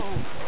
Oh.